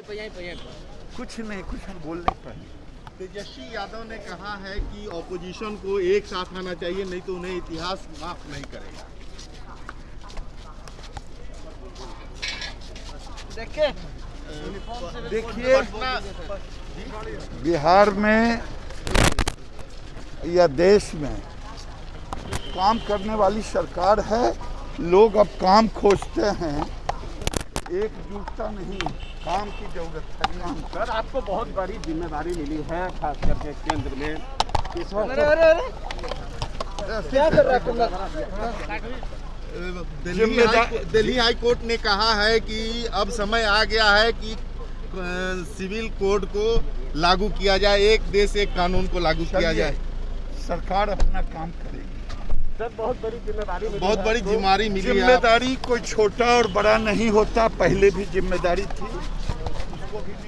कुछ नहीं कुछ हम बोल नहीं पाए। तेजस्वी यादव ने कहा है कि ऑपोजिशन को एक साथ आना चाहिए नहीं तो उन्हें इतिहास माफ़ नहीं करेगा। देखिए बिहार में या देश में काम करने वाली सरकार है लोग अब काम खोजते हैं। एकजुटता नहीं काम की ज़रूरत है। सर आपको बहुत बड़ी ज़िम्मेदारी मिली है खास करके केंद्र में। इस वक्त दिल्ली हाई कोर्ट ने कहा है कि अब समय आ गया है कि सिविल कोड को लागू किया जाए एक देश एक कानून को लागू किया जाए। सरकार अपना काम करेगी। सर बहुत बड़ी ज़िम्मेदारी मिली बहुत बड़ी। ज़िम्मेदारी मिली ज़िम्मेदारी कोई छोटा और बड़ा नहीं होता पहले भी ज़िम्मेदारी थी उसको भी